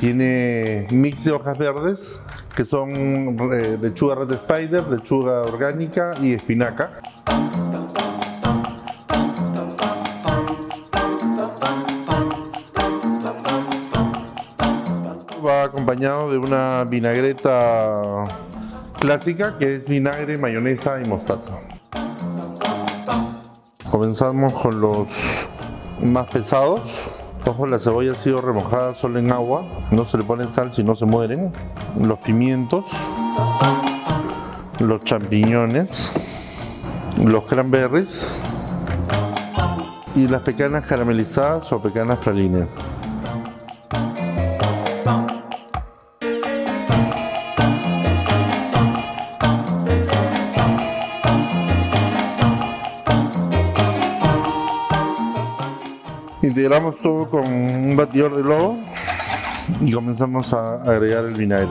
Tiene mix de hojas verdes que son eh, lechuga red spider, lechuga orgánica y espinaca. Va acompañado de una vinagreta clásica que es vinagre, mayonesa y mostaza. Comenzamos con los más pesados. Ojo, la cebolla ha sido remojada solo en agua, no se le pone sal si no se mueren. Los pimientos, los champiñones, los cranberries y las pecanas caramelizadas o pecanas pralineas. Integramos todo con un batidor de lobo y comenzamos a agregar el vinagre.